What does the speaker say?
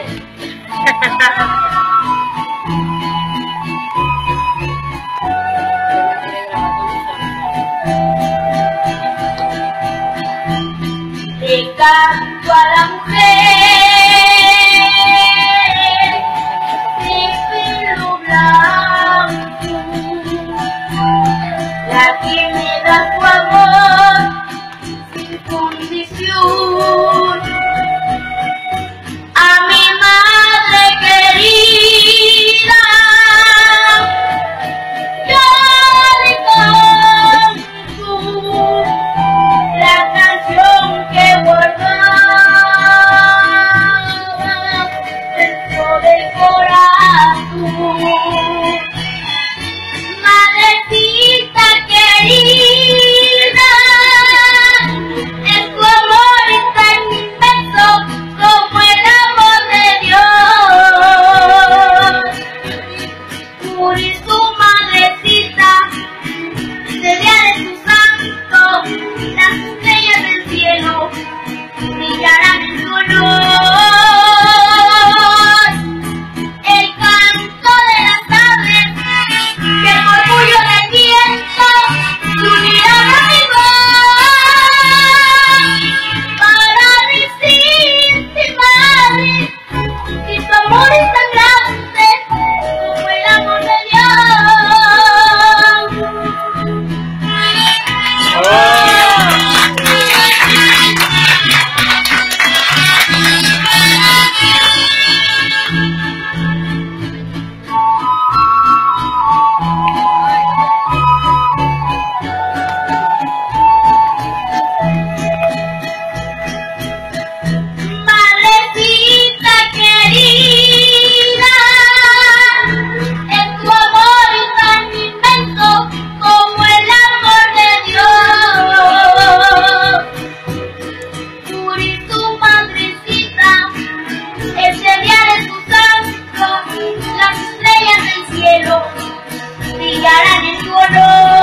Le canto a la mujer de pelo blanco, la que me da Hello. 多州